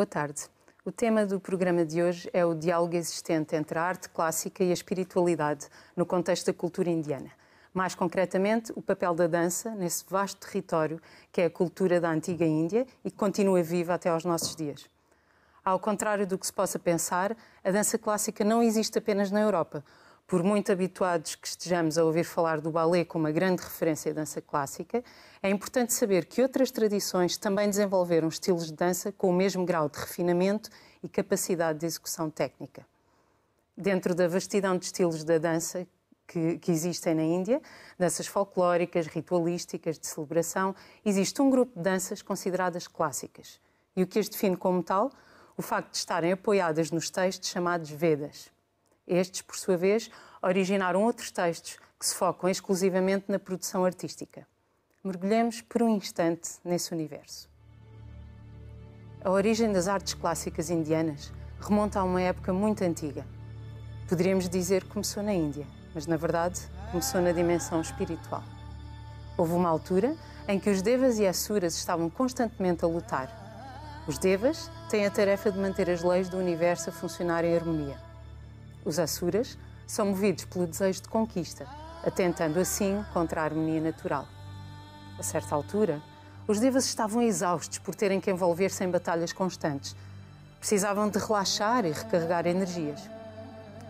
Boa tarde. O tema do programa de hoje é o diálogo existente entre a arte clássica e a espiritualidade no contexto da cultura indiana. Mais concretamente, o papel da dança nesse vasto território que é a cultura da antiga Índia e que continua viva até aos nossos dias. Ao contrário do que se possa pensar, a dança clássica não existe apenas na Europa. Por muito habituados que estejamos a ouvir falar do ballet como uma grande referência à dança clássica, é importante saber que outras tradições também desenvolveram estilos de dança com o mesmo grau de refinamento e capacidade de execução técnica. Dentro da vastidão de estilos da dança que, que, existem na Índia, danças folclóricas, ritualísticas, de celebração, existe um grupo de danças consideradas clássicas. E o que as define como tal? o facto de estarem apoiadas nos textos chamados Vedas. Estes, por sua vez, originaram outros textos que se focam exclusivamente na produção artística. Mergulhemos por um instante nesse universo. A origem das artes clássicas indianas remonta a uma época muito antiga. Poderíamos dizer que começou na Índia, mas na verdade começou na dimensão espiritual. Houve uma altura em que os Devas e Asuras estavam constantemente a lutar os Devas têm a tarefa de manter as leis do universo a funcionar em harmonia. Os Asuras são movidos pelo desejo de conquista, atentando assim contra a harmonia natural. A certa altura, os Devas estavam exaustos por terem que envolver-se em batalhas constantes. Precisavam de relaxar e recarregar energias.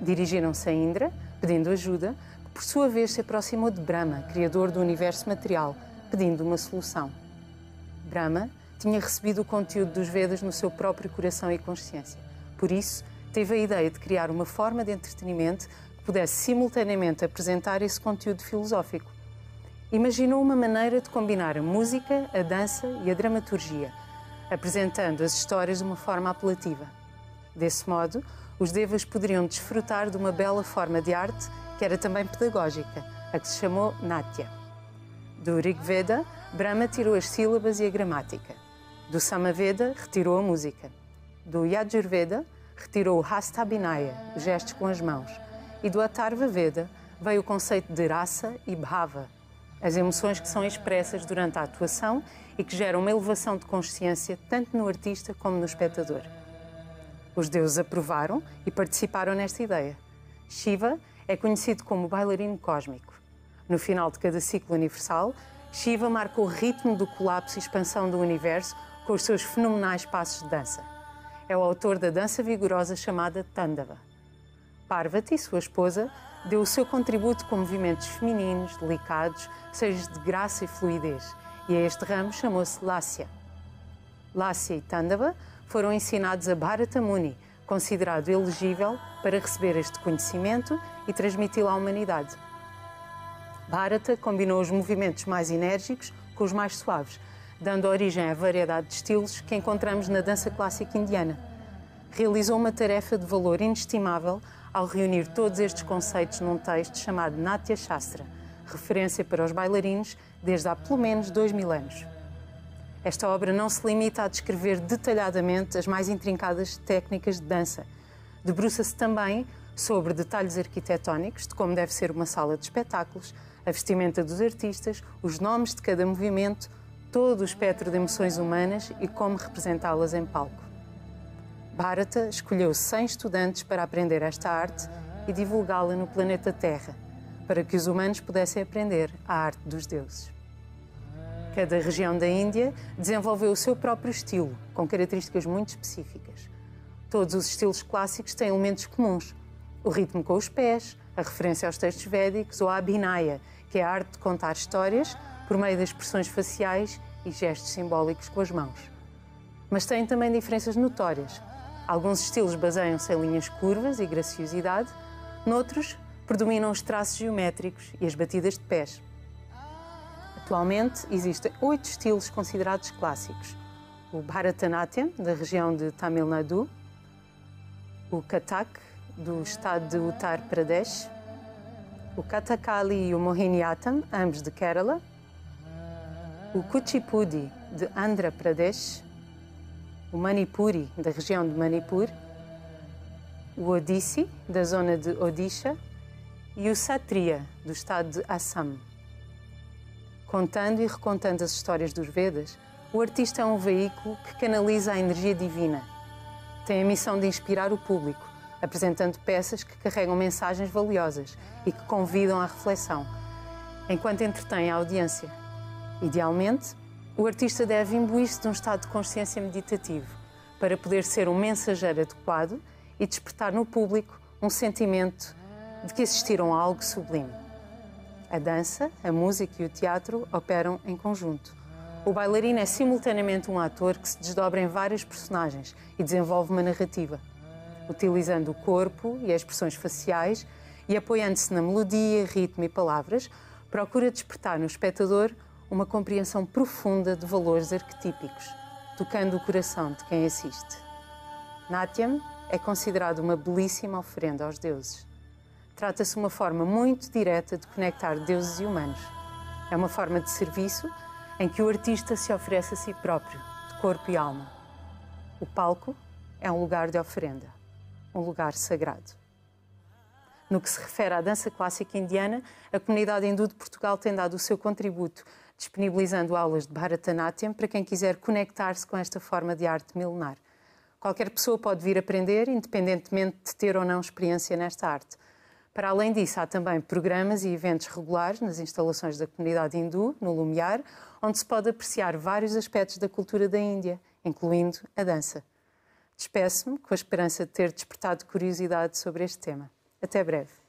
Dirigiram-se a Indra, pedindo ajuda, que por sua vez se aproximou de Brahma, criador do universo material, pedindo uma solução. Brahma tinha recebido o conteúdo dos Vedas no seu próprio coração e consciência. Por isso, teve a ideia de criar uma forma de entretenimento que pudesse simultaneamente apresentar esse conteúdo filosófico. Imaginou uma maneira de combinar a música, a dança e a dramaturgia, apresentando as histórias de uma forma apelativa. Desse modo, os devas poderiam desfrutar de uma bela forma de arte que era também pedagógica, a que se chamou Natya. Do Rig Veda, Brahma tirou as sílabas e a gramática. Do Samaveda, retirou a música. Do Yajurveda, retirou o Hastabhinaya, gestos com as mãos. E do Atharva Veda veio o conceito de rasa e bhava, as emoções que são expressas durante a atuação e que geram uma elevação de consciência tanto no artista como no espectador. Os deuses aprovaram e participaram nesta ideia. Shiva é conhecido como bailarino cósmico. No final de cada ciclo universal, Shiva marca o ritmo do colapso e expansão do universo com os seus fenomenais passos de dança. É o autor da dança vigorosa chamada Tandava. Parvati, sua esposa, deu o seu contributo com movimentos femininos, delicados, cheios de graça e fluidez, e a este ramo chamou-se Lasya. Lasya e Tandava foram ensinados a Bharata Muni, considerado elegível para receber este conhecimento e transmiti-lo à humanidade. Bharata combinou os movimentos mais enérgicos com os mais suaves, dando origem à variedade de estilos que encontramos na dança clássica indiana. Realizou uma tarefa de valor inestimável ao reunir todos estes conceitos num texto chamado Natya Shastra, referência para os bailarinos desde há pelo menos dois mil anos. Esta obra não se limita a descrever detalhadamente as mais intrincadas técnicas de dança. Debruça-se também sobre detalhes arquitetónicos de como deve ser uma sala de espetáculos, a vestimenta dos artistas, os nomes de cada movimento, todo o espectro de emoções humanas e como representá-las em palco. Bharata escolheu 100 estudantes para aprender esta arte e divulgá-la no planeta Terra, para que os humanos pudessem aprender a arte dos deuses. Cada região da Índia desenvolveu o seu próprio estilo, com características muito específicas. Todos os estilos clássicos têm elementos comuns: o ritmo com os pés, a referência aos textos védicos ou a abhinaya, que é a arte de contar histórias por meio das expressões faciais e gestos simbólicos com as mãos. Mas têm também diferenças notórias. Alguns estilos baseiam-se em linhas curvas e graciosidade, noutros predominam os traços geométricos e as batidas de pés. Atualmente existem oito estilos considerados clássicos: o Bharatanatyam, da região de Tamil Nadu, o Kathak, do estado de Uttar Pradesh, o Kathakali e o Mohiniyattam, ambos de Kerala, o Kuchipudi, de Andhra Pradesh, o Manipuri, da região de Manipur, o Odissi, da zona de Odisha, e o Satriya, do estado de Assam. Contando e recontando as histórias dos Vedas, o artista é um veículo que canaliza a energia divina Tem a missão de inspirar o público, apresentando peças que carregam mensagens valiosas e que convidam à reflexão, enquanto entretém a audiência. Idealmente, o artista deve imbuir-se de um estado de consciência meditativo para poder ser um mensageiro adequado e despertar no público um sentimento de que assistiram a algo sublime. A dança, a música e o teatro operam em conjunto. O bailarino é simultaneamente um ator que se desdobra em vários personagens e desenvolve uma narrativa, utilizando o corpo e as expressões faciais e apoiando-se na melodia, ritmo e palavras, procura despertar no espectador uma compreensão profunda de valores arquetípicos, tocando o coração de quem assiste. Natyam é considerado uma belíssima oferenda aos deuses. Trata-se de uma forma muito direta de conectar deuses e humanos. É uma forma de serviço em que o artista se oferece a si próprio, de corpo e alma. O palco é um lugar de oferenda, um lugar sagrado. No que se refere à dança clássica indiana, a comunidade hindu de Portugal tem dado o seu contributo disponibilizando aulas de Bharatanatyam para quem quiser conectar-se com esta forma de arte milenar. Qualquer pessoa pode vir aprender, independentemente de ter ou não experiência nesta arte. Para além disso, há também programas e eventos regulares nas instalações da comunidade hindu, no Lumiar, onde se pode apreciar vários aspectos da cultura da Índia, incluindo a dança. Despeço-me com a esperança de ter despertado curiosidade sobre este tema. Até breve.